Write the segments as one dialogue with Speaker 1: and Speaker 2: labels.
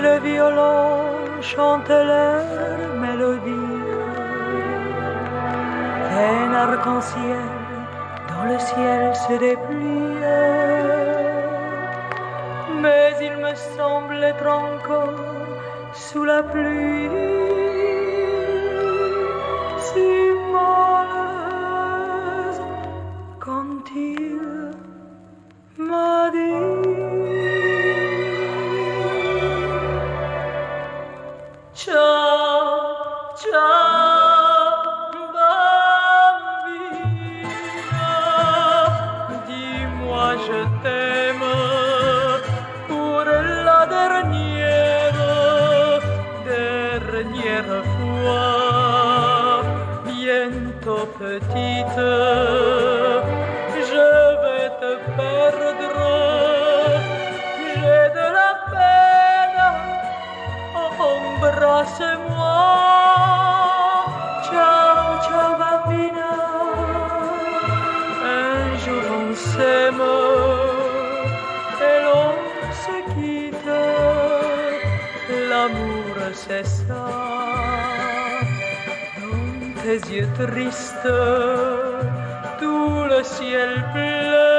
Speaker 1: violon chante leur mélodie. Un arc-en-ciel dans le ciel se déplie. Mais il me semble être encore sous la pluie. Si malheureuse quand il m'a t'aime pour la dernière, dernière fois. Bientôt petite, je vais te perdre, j'ai de la peine embrasse-moi. Ciao, ciao bambina. Un jour on s'aime L'amour c'est ça. Dans tes yeux tristes, tout le ciel pleure.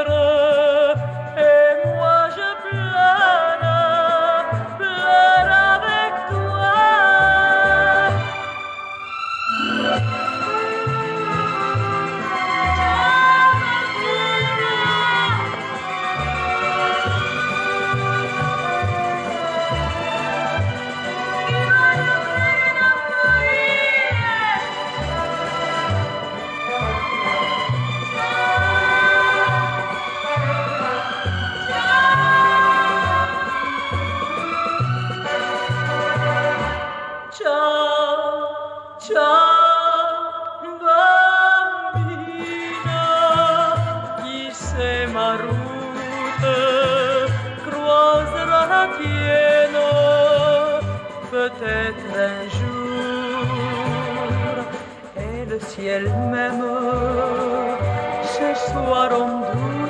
Speaker 1: Peut-être un jour, et le ciel même, ce soir on